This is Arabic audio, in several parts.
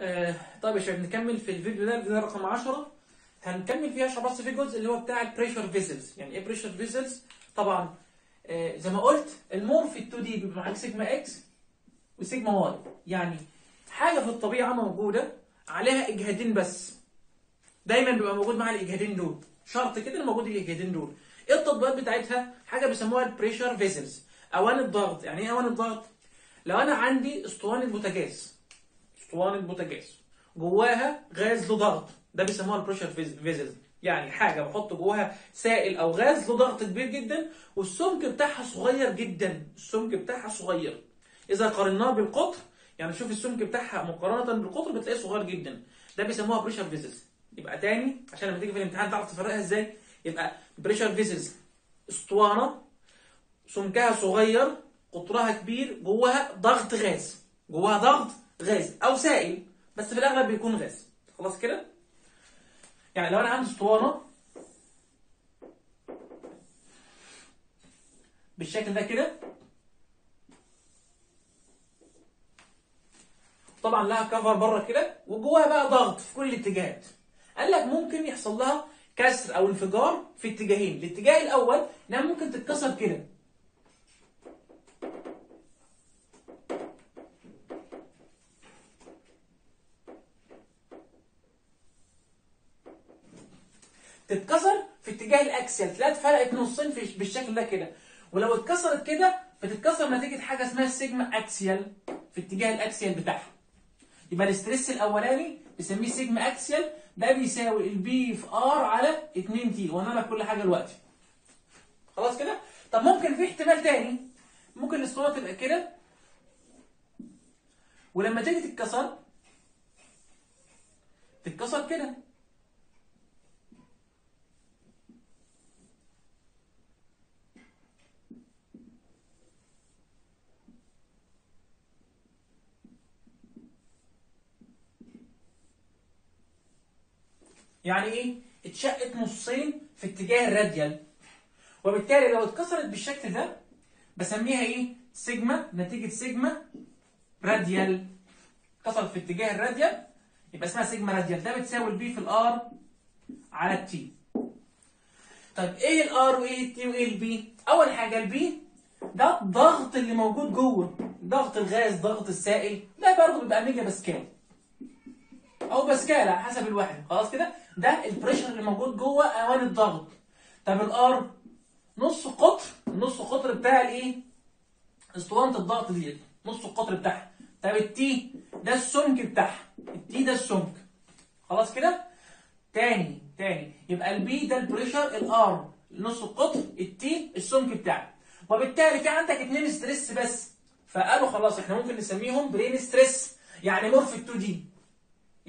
آه طيب يا شباب نكمل في الفيديو ده الفيديو رقم 10 هنكمل فيها بس في جزء اللي هو بتاع ال pressure vessels يعني إيه pressure vessels طبعا آه زي ما قلت ال Mohr في ال 2D بيبقى معاك sigma x و sigma y يعني حاجة في الطبيعة موجودة عليها إجهادين بس. دايما بيبقى موجود معاها الإجهادين دول. شرط كده اللي موجود الإجهادين دول. إيه التطبيقات بتاعتها؟ حاجة بيسموها ال pressure vessels اواني الضغط. يعني إيه اواني الضغط؟ لو أنا عندي أسطوانة بوتاجاز اسطوانه بوتاجاز. جواها غاز له ضغط. ده بيسموها ال pressure vessels. يعني حاجة بحط جواها سائل أو غاز له ضغط كبير جدا والسمك بتاعها صغير جدا. السمك بتاعها صغير. إذا قارناه بالقطر يعني شوف السمك بتاعها مقارنة بالقطر بتلاقيه صغير جدا. ده بيسموها pressure vessels. يبقى تاني عشان لما تيجي في الامتحان تعرف تفرقها إزاي؟ يبقى pressure vessels. اسطوانة. سمكها صغير قطرها كبير جواها ضغط غاز. جواها ضغط غاز أو سائل بس في الأغلب بيكون غاز. خلاص كده؟ يعني لو أنا عندي أسطوانة بالشكل ده كده طبعا لها كفر بره كده وجواها بقى ضغط في كل الاتجاهات. قال لك ممكن يحصل لها كسر أو انفجار في اتجاهين. الاتجاه الأول إنها ممكن تتكسر كده. تتكسر في اتجاه الأكسل تلاقيها اتفرقت نصين بالشكل ده كده. ولو اتكسرت كده بتتكسر نتيجة حاجة اسمها السيجما أكسيال في اتجاه الأكسيال بتاعها. يبقى ال stress الأولاني بنسميه sigma axial ده بيساوي ال P في R على 2t لك كل حاجة دلوقتي. خلاص كده؟ طب ممكن في احتمال تاني. ممكن الاسطوانه تبقى كده. ولما تيجي تتكسر تتكسر كده. يعني إيه؟ اتشقت نصين في اتجاه ال radial وبالتالي لو اتكسرت بالشكل ده بسميها إيه؟ سيجما نتيجة sigma radial اتكسرت في اتجاه ال radial يبقى اسمها sigma radial ده بتساوي ال P في ال R على ال t طيب إيه ال R وايه ال t وايه ال P أول حاجة ال P ده الضغط اللي موجود جوه. ضغط الغاز ضغط السائل. ده برضه بيبقى mega pascal. أو باسكال على حسب الوحده خلاص كده؟ ده ال pressure اللي موجود جوه اواني الضغط. طب ال R نص قطر نص قطر بتاع الايه اسطوانة الضغط ديت. نص القطر بتاعها. طب ال t ده السمك بتاعها. ال t ده السمك. خلاص كده؟ تاني تاني. يبقى ال P ده ال pressure ال R نص القطر ال t السمك بتاعه وبالتالي في عندك اتنين stress بس. فقالوا خلاص إحنا ممكن نسميهم plane stress يعني Mohr في 2D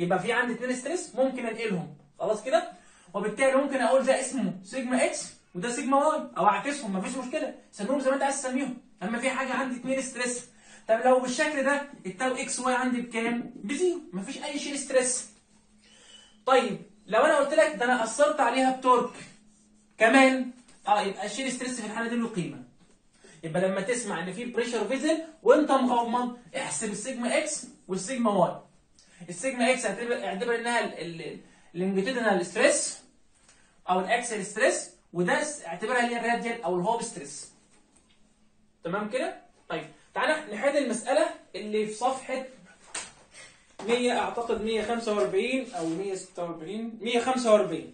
يبقى في عندي اتنين stress ممكن أنقلهم. خلاص كده؟ وبالتالي ممكن أقول ده اسمه sigma x وده sigma y أو أعكسهم مفيش مشكلة. سميهم زي ما أنت عايز تسميهم. اما في حاجة عندي اتنين stress. طب لو بالشكل ده ال tau xy عندي بكام؟ ب zero. مفيش أي shear stress. طيب لو أنا قلت لك ده أنا اثرت عليها ب torque كمان آه يبقى ال shear stress في الحالة دي له قيمة. يبقى لما تسمع إن في pressure vessel وأنت مغمض احسب ال sigma x وال sigma y. ال sigma x اعتبر إنها ال longitudinal stress أو ال axial stress وده اعتبرها هي ال radial أو ال hoop stress. تمام كده؟ طيب تعالى نحل المسألة اللي في صفحة 100 أعتقد 145 أو 146 145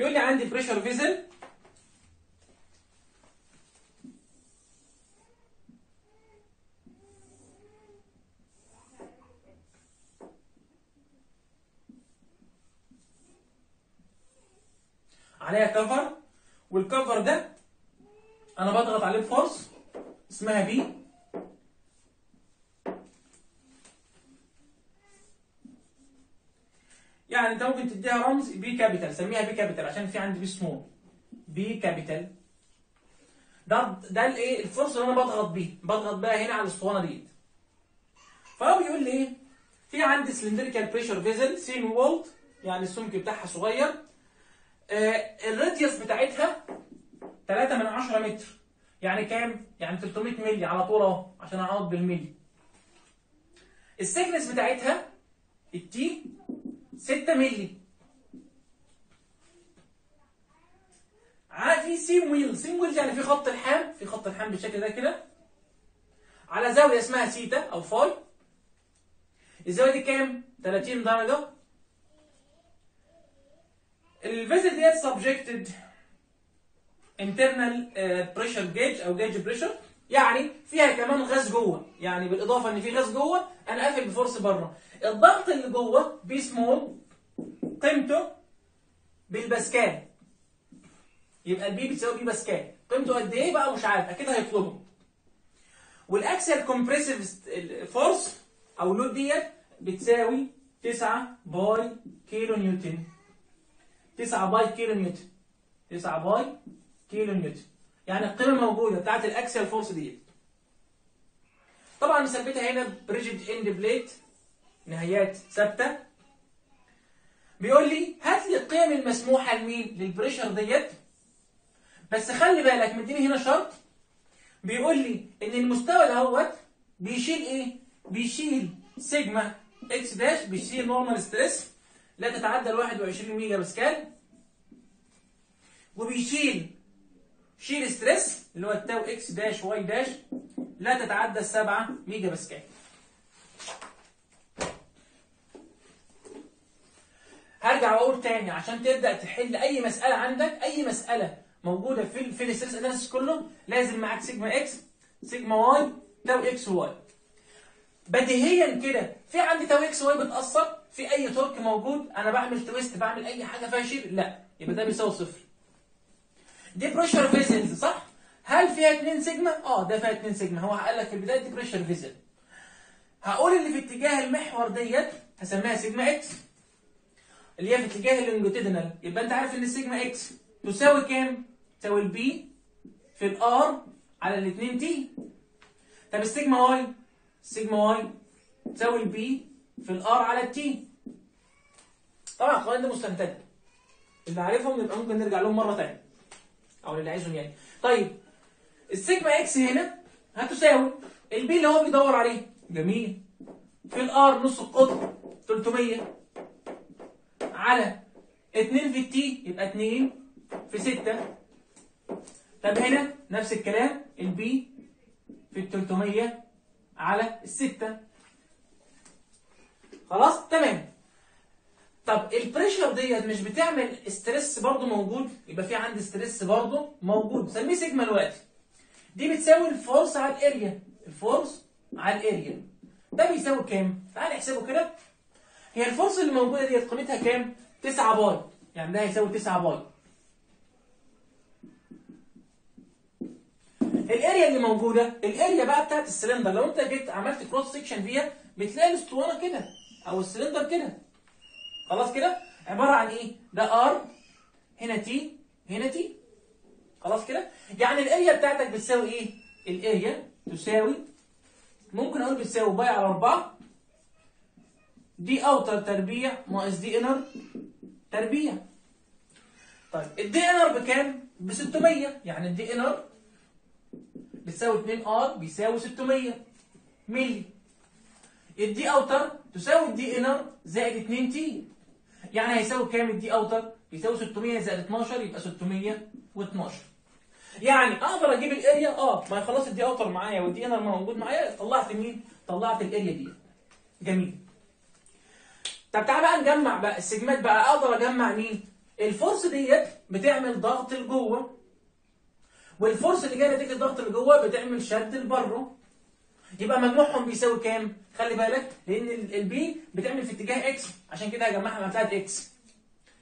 يقول لي عندي pressure vessel عليها cover وال cover ده أنا بضغط عليه ب force. اسمها P يعني انت ممكن تديها رمز P capital سميها P capital عشان في عندي P small P capital ده ده الايه؟ ال force اللي أنا بضغط بيه بضغط بقى هنا على الاسطوانه ديت. فهو بيقول لي إيه؟ في عندي cylindrical pressure vessel thin walled يعني السمك بتاعها صغير. آه ال radius بتاعتها 3 من 10 متر. يعني كام؟ يعني 300 مللي على طول أهو عشان أعوض بالملي ال thickness بتاعتها ال t 6 مللي. ع- في seam weld. seam weld يعني في خط الحام. في خط الحام بالشكل ده كده. على زاوية اسمها سيتا أو phi. الزاوية دي كام؟ 30 درجة. ال vessel ديت subjected internal pressure gauge أو gauge pressure يعني فيها كمان غاز جوه. يعني بالإضافة إن في غاز جوه أنا قافل ب force بره الضغط اللي جوه P small قيمته بالباسكال. يبقى ال P بتساوي P باسكال. قيمته قد إيه بقى؟ مش عارف. أكيد هيطلبه. وال axial compressive force أو load ديت بتساوي 9 π كيلو نيوتن. 9 π كيلو نيوتن. 9 π كيلو نيوتن. يعني القيمه موجوده بتاعت ال axial force ديت طبعا مثبتها هنا ب rigid end plate نهايات ثابتة. بيقول لي هات لي القيم المسموحة لمين؟ لل pressure ديت. بس خلي بالك مديني هنا شرط. بيقول لي إن المستوى دهوت بيشيل إيه؟ بيشيل sigma x dash بيشيل normal stress. لا تتعدى ال 21 ميجا باسكال. وبيشيل shear stress اللي هو التاو إكس داش واي داش لا تتعدى ال 7 ميجا باسكال. هرجع وأقول تاني عشان تبدأ تحل أي مسألة عندك أي مسألة موجودة في في ال stress analysis كله لازم معاك sigma x sigma y tau x y. بديهيا كده في عندي tau x y بتأثر؟ في أي torque موجود؟ أنا بعمل twist بعمل أي حاجة فيها shear؟ لا. يبقى ده بيساوي صفر. دي pressure vessels صح؟ هل فيها 2 سيجما؟ آه ده فيها 2 سيجما. هو قال لك في البداية دي pressure vessel هقول اللي في اتجاه المحور ديت هسميها sigma x اللي هي في اتجاه ال longitudinal يبقى انت عارف إن ال sigma x تساوي كام؟ تساوي ال P في ال r على الاثنين t طب ال sigma y ال sigma y تساوي ال P في ال r على ال t طبعا القوانين دي مستنتجه اللي عارفهم يبقى ممكن نرجع لهم مرة ثانية أو اللي عايزهم يعني. طيب ال sigma x هنا هتساوي ال P اللي هو بيدور عليه. جميل. في ال r نص القطر 300 على 2 في ال t يبقى 2 في 6 طب هنا نفس الكلام ال P في ال 300 على الستة. خلاص؟ تمام. طب ال pressure ديت مش بتعمل stress برضو موجود؟ يبقى في عندي stress برضو موجود. سميه سيجما دلوقتي دي بتساوي الفورس على الاريا الفورس على الاريا ده بيساوي كام؟ تعال نحسبه كده. هي ال force اللي موجودة ديت قيمتها كام؟ 9 π. يعني ده هيساوي 9 π. ال area اللي موجودة ال area بقى بتاعت السلندر. لو انت جيت عملت cross section فيها بتلاقي الاسطوانة كده أو السلندر كده. خلاص كده؟ عبارة عن إيه؟ ده r هنا t هنا t خلاص كده؟ يعني ال area بتاعتك بتساوي إيه؟ ال area تساوي ممكن أقول بتساوي π على 4 d outer تربيع ناقص d inner تربيع. طيب ال d inner بكام؟ ب 600 يعني ال d inner بتساوي 2 r بيساوي 600 ملي ال d outer تساوي ال d inner زائد 2 t يعني هيساوي كام؟ ال d outer يساوي 600 زائد 12 يبقى 612 يعني أقدر أجيب ال area؟ آه ما خلاص ال d outer معايا وال d inner موجود معايا. طلعت مين؟ طلعت ال area دي. جميل. طب تعالى بقى نجمع بقى ال sigmaت بقى. أقدر أجمع مين؟ ال force ديت بتعمل ضغط لجوه وال force اللي جاية نتيجة الضغط اللي جوه بتعمل شد لبره. يبقى مجموعهم بيساوي كام؟ خلي بالك لأن ال P بتعمل في اتجاه x عشان كده هجمعها مع بتاعت x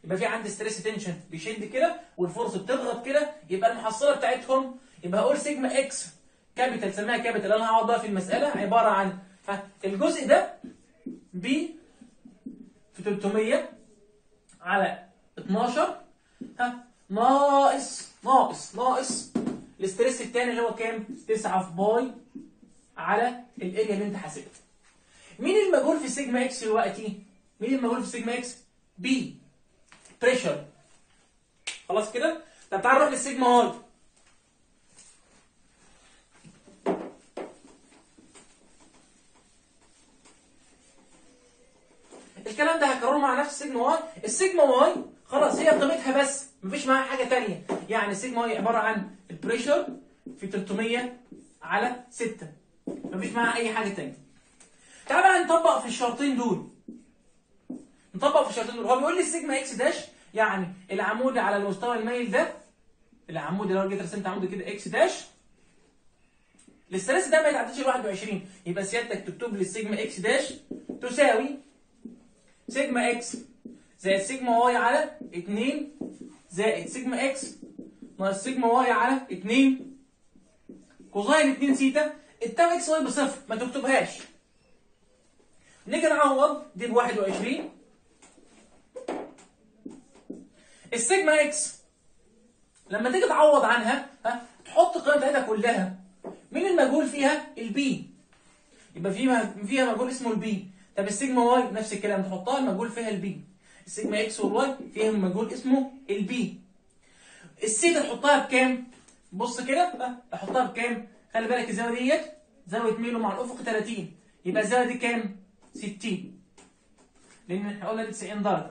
يبقى في عندي stress tension بيشد كده وال force بتضغط كده يبقى المحصلة بتاعتهم يبقى هقول sigma x capital سميها capital أنا هقعد بقى في المسألة عبارة عن الجزء ده P في 300 على 12 ها ناقص ناقص ناقص. ال stress الثاني اللي هو كام؟ 9 في π على ال area اللي انت حاسبها. مين المجهول في sigma x دلوقتي؟ مين المجهول في sigma x؟ P. pressure. خلاص كده؟ طب تعال نروح لل sigma y الكلام ده هكرره مع نفس ال sigma y. ال sigma y خلاص هي قيمتها بس مفيش معاها حاجة تانية. يعني ال sigma y عبارة عن ال pressure في 300 على 6 مفيش معاها أي حاجة تانية. تعال بقى نطبق في الشرطين دول. نطبق في الشرطين دول هو بيقول لي ال sigma x dash يعني العمود على المستوى المايل ده العمود اللي هو جيت رسمت عمود كده x dash ال stress ده ما يتعديش ال 21 يبقى سيادتك تكتب لي ال sigma x dash تساوي sigma x زائد sigma y على 2 زائد sigma x ناقص sigma y على 2 cosine 2 سيتا. ال tau x y بصفر ما تكتبهاش. نيجي نعوض دي ب 21 ال sigma x لما تيجي تعوض عنها ها تحط القيمه بتاعتها كلها. مين المجهول فيها؟ ال P يبقى فيها فيها مجهول اسمه ال P طب ال sigma y نفس الكلام تحطها المجهول فيها ال P ال sigma x وال y فيهم مجهول اسمه ال P ال theta تحطها بكام؟ بص كده ها، احطها بكام؟ خلي بالك الزاوية ديت زاوية ميله مع الأفق 30 يبقى الزاوية دي كام؟ 60 لأن إحنا قلنا دي 90 درجة.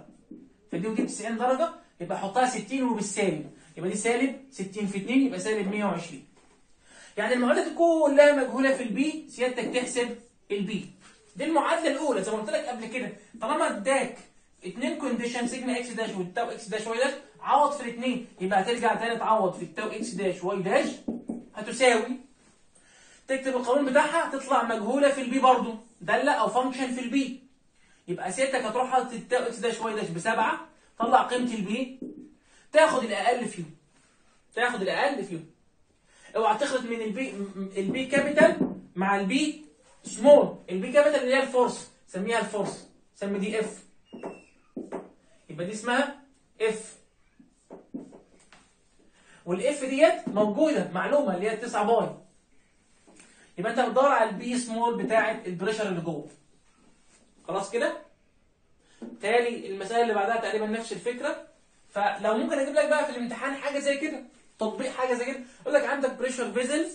فدي ودي 90 درجة يبقى احطها 60 وبالسالب. يبقى دي سالب 60 في 2 يبقى سالب 120 يعني المعادلات دي كلها مجهولة في ال P سيادتك تحسب ال P دي المعادلة الأولى زي ما قلت لك قبل كده. طالما اداك اتنين condition sigma x dash وال tau x dash y dash عوض في الاثنين يبقى هترجع تاني تعوض في ال tau x dash y dash هتساوي. تكتب القانون بتاعها تطلع مجهولة في ال P برضو. دالة أو function في ال P يبقى سيادتك هتروح حاطط ال tau x dash y dash بسبعة طلع قيمة ال P تاخد الأقل فيهم. تاخد الأقل فيهم. اوعى تخلط من البي البي كابيتال مع البي سمول البي كابيتال اللي هي ال force سميها ال force سمي دي F يبقى دي اسمها F وال F ديت موجودة معلومة اللي هي 9 باي. يبقى انت بتدور على ال P small بتاعه ال pressure اللي جوه. خلاص كده؟ تالي المسائل اللي بعدها تقريبا نفس الفكرة. فلو ممكن أجيب لك بقى في الامتحان حاجة زي كده تطبيق حاجة زي كده يقول لك عندك pressure vessels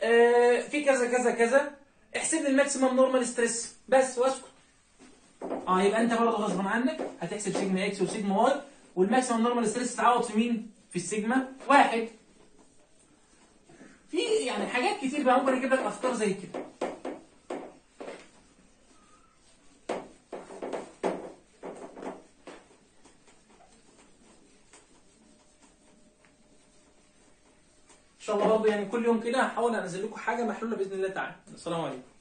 آه في كذا كذا كذا. احسب لي ال maximum normal stress بس واسكت. آه يبقى أنت برضه غصب عنك هتحسب sigma x و sigma y وال maximum normal stress تتعوض في مين؟ في السيجما واحد. في يعني حاجات كتير بقى ممكن أجيب لك أفكار زي كده. برضه يعني كل يوم كده هحاول انزل لكم حاجة محلولة بإذن الله تعالى. السلام عليكم.